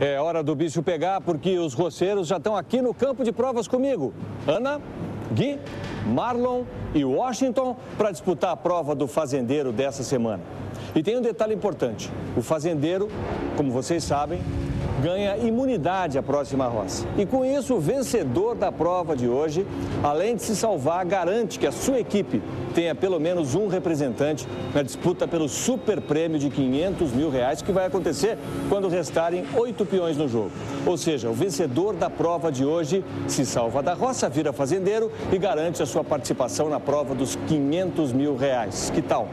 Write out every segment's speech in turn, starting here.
É hora do bicho pegar porque os roceiros já estão aqui no campo de provas comigo. Ana, Gui, Marlon e Washington para disputar a prova do fazendeiro dessa semana. E tem um detalhe importante: o fazendeiro, como vocês sabem, ganha imunidade à próxima roça. E com isso, o vencedor da prova de hoje, além de se salvar, garante que a sua equipe tenha pelo menos um representante na disputa pelo super prêmio de 500 mil reais que vai acontecer quando restarem oito peões no jogo. Ou seja, o vencedor da prova de hoje se salva da roça, vira fazendeiro e garante a sua participação na prova dos 500 mil reais. Que tal?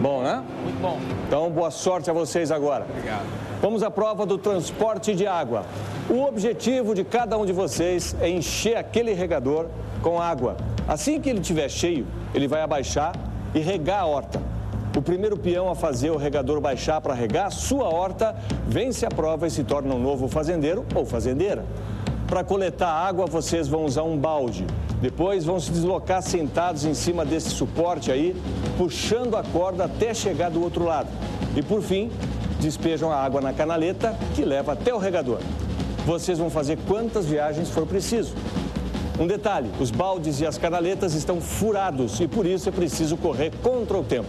Bom, né? Muito bom. Então, boa sorte a vocês agora. Obrigado. Vamos à prova do transporte de água. O objetivo de cada um de vocês é encher aquele regador com água. Assim que ele estiver cheio, ele vai abaixar e regar a horta. O primeiro peão a fazer o regador baixar para regar sua horta vence a prova e se torna um novo fazendeiro ou fazendeira. Para coletar água, vocês vão usar um balde. Depois vão se deslocar sentados em cima desse suporte aí, puxando a corda até chegar do outro lado. E por fim, despejam a água na canaleta que leva até o regador. Vocês vão fazer quantas viagens for preciso. Um detalhe: os baldes e as canaletas estão furados e por isso é preciso correr contra o tempo.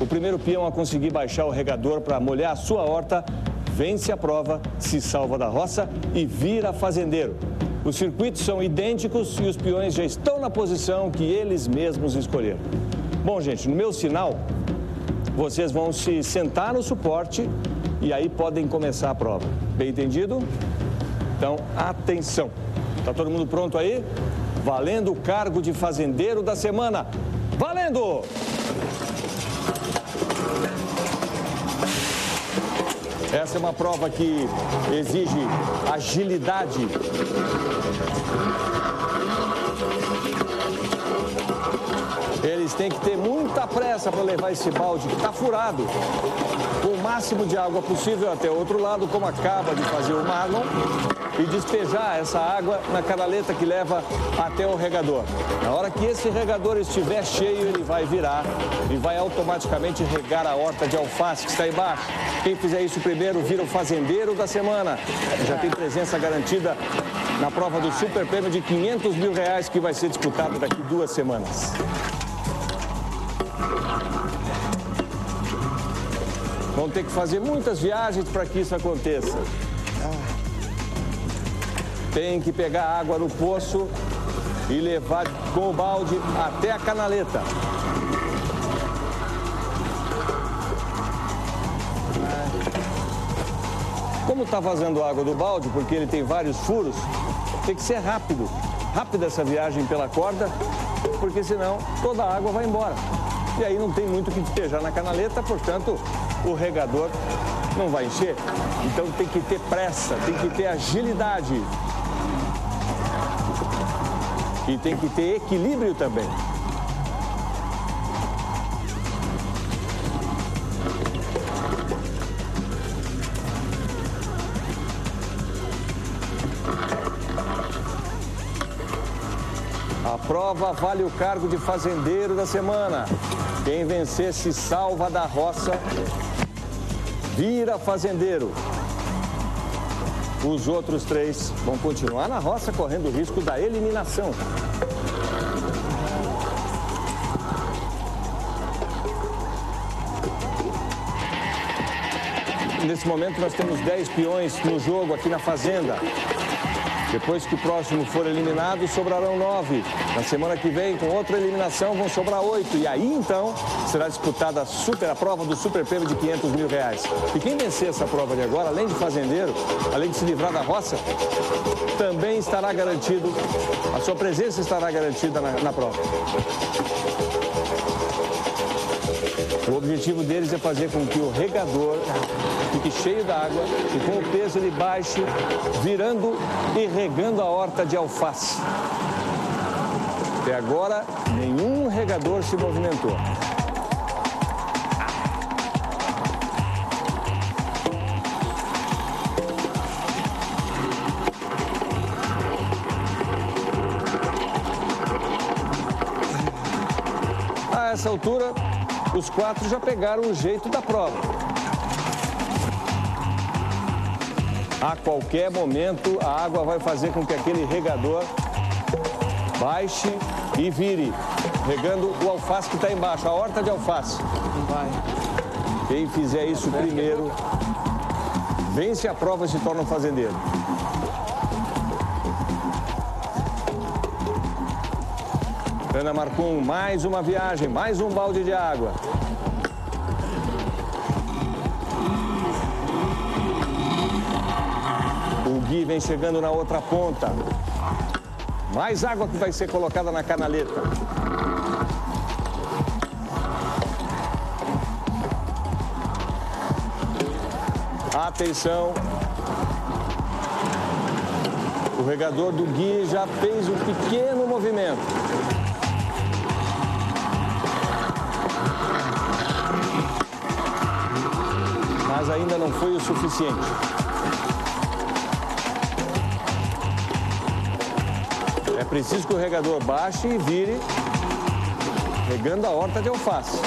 O primeiro peão a conseguir baixar o regador para molhar a sua horta vence a prova, se salva da roça e vira fazendeiro. Os circuitos são idênticos e os peões já estão na posição que eles mesmos escolheram. Bom, gente, no meu sinal, vocês vão se sentar no suporte e aí podem começar a prova. Bem entendido? Então, atenção. Tá todo mundo pronto aí? Valendo o cargo de fazendeiro da semana. Valendo! Essa é uma prova que exige agilidade. Eles têm que ter muita pressa para levar esse balde que está furado com o máximo de água possível até o outro lado, como acaba de fazer o Marlon, e despejar essa água na canaleta que leva até o regador. Na hora que esse regador estiver cheio, ele vai virar e vai automaticamente regar a horta de alface que está embaixo. Quem fizer isso primeiro vira o fazendeiro da semana. Já tem presença garantida na prova do super prêmio de 500 mil reais que vai ser disputado daqui duas semanas. Vão ter que fazer muitas viagens para que isso aconteça. Tem que pegar água no poço e levar com o balde até a canaleta. Como está vazando água do balde, porque ele tem vários furos, tem que ser rápido. Rápida essa viagem pela corda, porque senão toda a água vai embora. E aí não tem muito o que despejar na canaleta, portanto, o regador não vai encher. Então tem que ter pressa, tem que ter agilidade. E tem que ter equilíbrio também. Prova vale o cargo de fazendeiro da semana. Quem vencer se salva da roça, vira fazendeiro. Os outros três vão continuar na roça correndo o risco da eliminação. Nesse momento nós temos 10 peões no jogo aqui na fazenda. Depois que o próximo for eliminado, sobrarão nove. Na semana que vem, com outra eliminação, vão sobrar oito. E aí, então, será disputada a, super, a prova do super prêmio de 500 mil reais. E quem vencer essa prova de agora, além de fazendeiro, além de se livrar da roça, também estará garantido, a sua presença estará garantida na, na prova. O objetivo deles é fazer com que o regador fique cheio d'água e com o peso ele baixe, virando e regando a horta de alface. Até agora, nenhum regador se movimentou. A essa altura, os quatro já pegaram o jeito da prova. A qualquer momento, a água vai fazer com que aquele regador baixe e vire, regando o alface que está embaixo, a horta de alface. Quem fizer isso primeiro, vence a prova e se torna um fazendeiro. Ana Marcum, mais uma viagem, mais um balde de água. O Gui vem chegando na outra ponta. Mais água que vai ser colocada na canaleta. Atenção. O regador do Gui já fez um pequeno movimento. Mas ainda não foi o suficiente. É preciso que o regador baixe e vire, regando a horta de alface.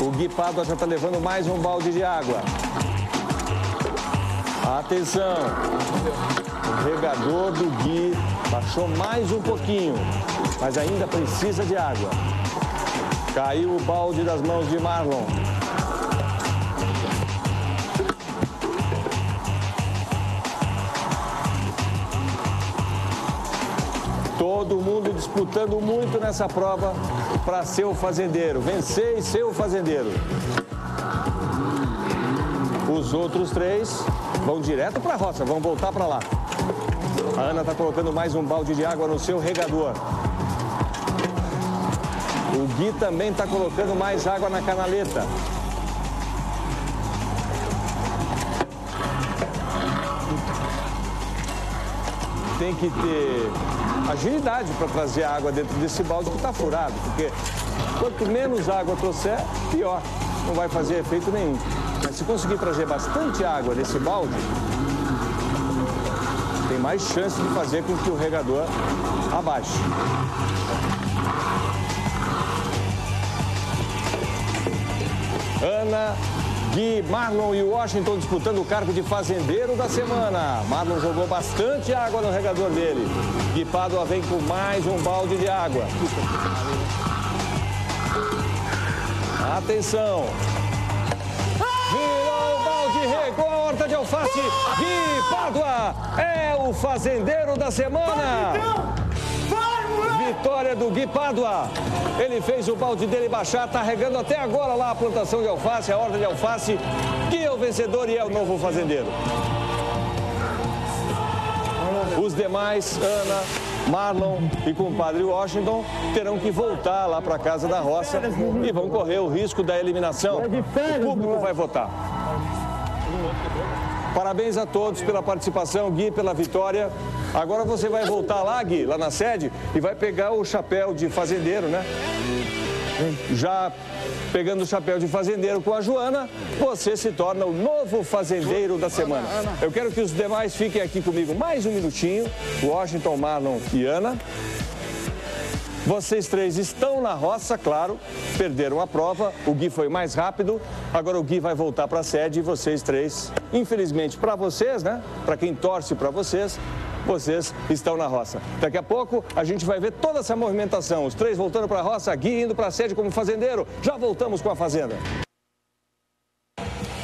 O Gui Pádua já está levando mais um balde de água. Atenção! O regador do Gui baixou mais um pouquinho, mas ainda precisa de água. Caiu o balde das mãos de Marlon. Todo mundo disputando muito nessa prova para ser o fazendeiro, vencer e ser o fazendeiro. Os outros três vão direto para a roça, vão voltar para lá. A Ana está colocando mais um balde de água no seu regador. O Gui também está colocando mais água na canaleta. Tem que ter agilidade para trazer água dentro desse balde que está furado, porque quanto menos água trouxer, pior. Não vai fazer efeito nenhum. Mas se conseguir trazer bastante água desse balde, tem mais chance de fazer com que o regador abaixe. Ana, Gui, Marlon e Washington disputando o cargo de fazendeiro da semana. Marlon jogou bastante água no regador dele. Gui Pádua vem com mais um balde de água. Atenção. Virou o balde, regou a horta de alface. Gui Pádua é o fazendeiro da semana. Vitória do Gui Pádua. Ele fez o balde dele baixar, tá regando até agora lá a plantação de alface, a horta de alface. Gui é o vencedor e é o novo fazendeiro. Os demais, Ana, Marlon e compadre Washington, terão que voltar lá para casa da roça e vão correr o risco da eliminação. O público vai votar. Parabéns a todos pela participação, Gui, pela vitória. Agora você vai voltar lá, Gui, lá na sede, e vai pegar o chapéu de fazendeiro, né? Já pegando o chapéu de fazendeiro com a Joana, você se torna o novo fazendeiro da semana. Eu quero que os demais fiquem aqui comigo mais um minutinho. Washington, Marlon e Ana. Vocês três estão na roça, claro, perderam a prova, o Gui foi mais rápido, agora o Gui vai voltar para a sede e vocês três, infelizmente para vocês, né? Para quem torce para vocês, vocês estão na roça. Daqui a pouco a gente vai ver toda essa movimentação, os três voltando para a roça, Gui indo para a sede como fazendeiro. Já voltamos com a fazenda.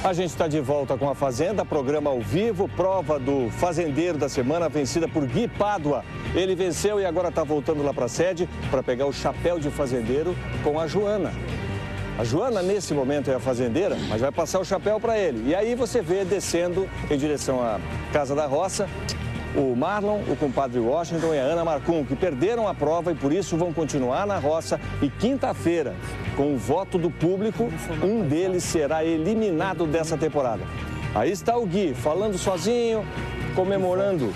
A gente está de volta com a Fazenda, programa ao vivo, prova do fazendeiro da semana, vencida por Gui Pádua. Ele venceu e agora está voltando lá para a sede para pegar o chapéu de fazendeiro com a Joana. A Joana, nesse momento, é a fazendeira, mas vai passar o chapéu para ele. E aí você vê descendo em direção à Casa da Roça o Marlon, o compadre Washington e a Ana Marcum, que perderam a prova e por isso vão continuar na roça. E quinta-feira, com o voto do público, um deles será eliminado dessa temporada. Aí está o Gui, falando sozinho, comemorando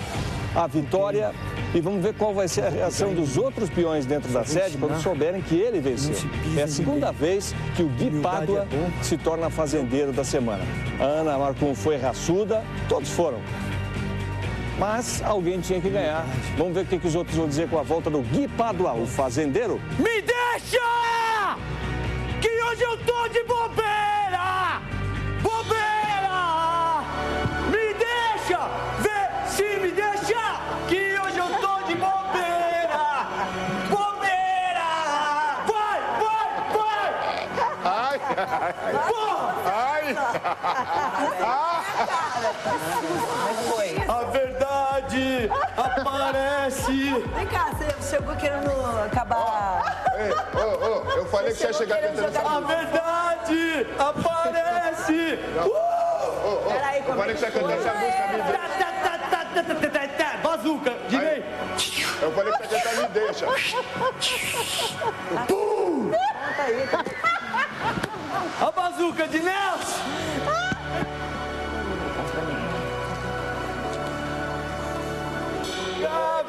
a vitória. E vamos ver qual vai ser a reação dos outros peões dentro da sede quando souberem que ele venceu. É a segunda vez que o Gui Pádua se torna fazendeiro da semana. A Ana Marcum foi raçuda, todos foram. Mas alguém tinha que ganhar. Vamos ver o que, que os outros vão dizer com a volta do Gui Padua, o fazendeiro. Me deixa! Que hoje eu tô de bobeira! Bobeira! Me deixa! Vê se me deixa! Que hoje eu tô de bobeira! Bobeira! Vai, vai, vai! Ai, ai, ai. Porra! Ai! ai. Mas foi aparece! Vem cá, você chegou querendo acabar. Ei, ô, ô, eu falei que você ia chegar tentando essa A verdade aparece! Peraí, Eu como falei que você ia cantar essa música, Tá, tá, tá, tá, tá, tá, tá, tá, tá. Bazuca, aí. Eu falei que você ia cantar, me deixa. A bazuca de Nelson!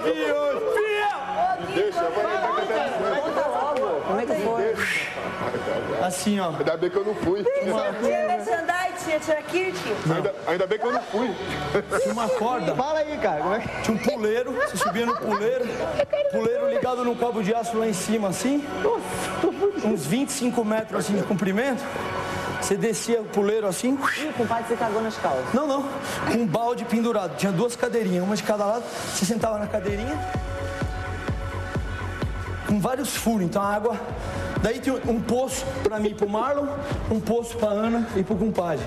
Me deixa, música. Como é que foi? Assim, ó. Ainda bem que eu não fui. Tinha tirakirk. Ainda, ainda bem que eu não fui. Tinha uma corda. Fala aí, cara. Como é que... Tinha um puleiro, você subia no puleiro, puleiro ligado num cabo de aço lá em cima, assim, uns 25 metros assim de comprimento. Você descia o puleiro assim, Ih, compadre, você cagou nas calças. não, não, com um balde pendurado. Tinha duas cadeirinhas, uma de cada lado. Você sentava na cadeirinha, com vários furos, então a água. Daí tinha um poço pra mim e pro Marlon, um poço pra Ana e pro compadre.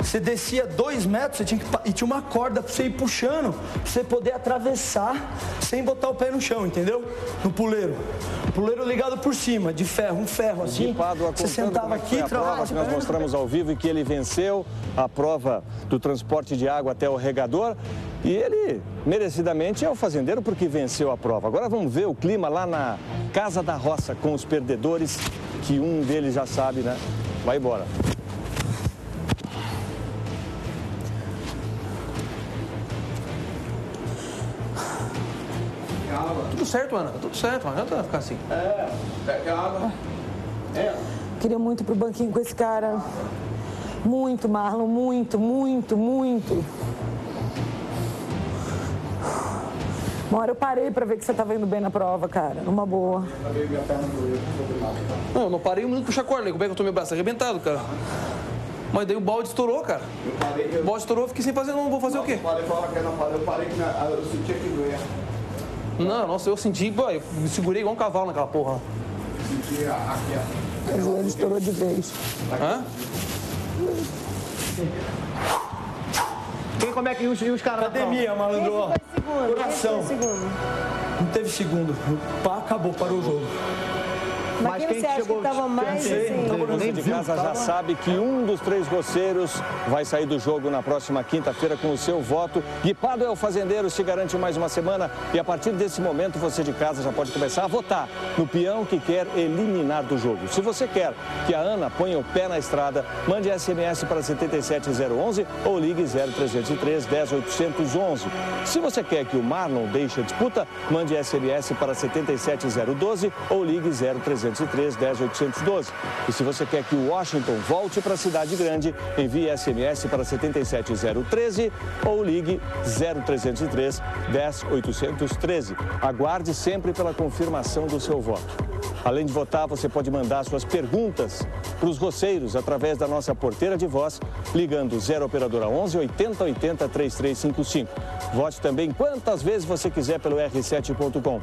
Você descia dois metros você tinha que, e tinha uma corda pra você ir puxando, pra você poder atravessar sem botar o pé no chão, entendeu? No puleiro. Puleiro ligado por cima, de ferro, um ferro assim. Pádua Você sentava é aqui, a travava que nós mostramos ao vivo e que ele venceu a prova do transporte de água até o regador. E ele, merecidamente, é o fazendeiro porque venceu a prova. Agora vamos ver o clima lá na Casa da Roça com os perdedores, que um deles já sabe, né? Vai embora. Tudo certo, Ana. Tudo certo, não adianta ficar assim. Queria muito ir pro banquinho com esse cara. Muito, Marlon, muito, muito, muito. Uma hora eu parei pra ver que você tava indo bem na prova, cara. Numa boa. Não, eu não parei um minuto pro chacoalhei. Como é que eu tô meu braço arrebentado, cara? Mas daí o balde estourou, cara. O balde estourou, eu fiquei sem fazer, não vou fazer o quê? Eu não falei, eu parei que eu sentia que doía. Não, nossa, eu senti, boy, eu me segurei igual um cavalo naquela porra. Sentia aqui, ó. O joelho estourou de vez. Hã? E como é que os, os caras? Academia, malandro, Coração. segundo? Não teve segundo. Pá, acabou, parou o jogo. Mas, Mas quem, quem você acha chegou- que tava mais assim? nem de casa já sabe que um dos três roceiros vai sair do jogo na próxima quinta-feira com o seu voto. Guipado é o fazendeiro, se garante mais uma semana e a partir desse momento você de casa já pode começar a votar no peão que quer eliminar do jogo. Se você quer que a Ana ponha o pé na estrada, mande SMS para 77011 ou ligue 0303 10811. Se você quer que o Marlon deixe a disputa, mande SMS para 77012 ou ligue 0303 10812. E se você quer que o Washington volte para a cidade grande, envie SMS para 77013 ou ligue 0303 10813. Aguarde sempre pela confirmação do seu voto. Além de votar, você pode mandar suas perguntas para os roceiros através da nossa porteira de voz, ligando 0 operadora 11 80 80 3355. Vote também quantas vezes você quiser pelo r7.com.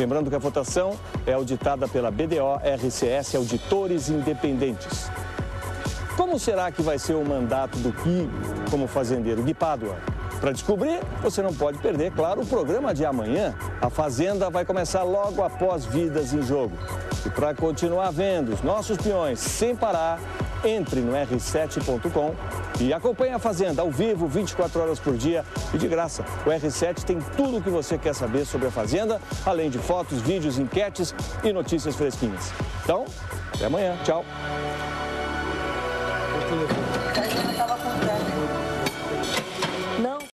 Lembrando que a votação é auditada pela BDO RCS Auditores Independentes. Como será que vai ser o mandato do Gui como fazendeiro Gui Pádua? Para descobrir, você não pode perder, claro, o programa de amanhã. A Fazenda vai começar logo após Vidas em Jogo. E para continuar vendo os nossos peões sem parar, entre no r7.com e acompanhe a Fazenda ao vivo, 24 horas por dia e de graça. O R7 tem tudo o que você quer saber sobre a Fazenda, além de fotos, vídeos, enquetes e notícias fresquinhas. Então, até amanhã. Tchau.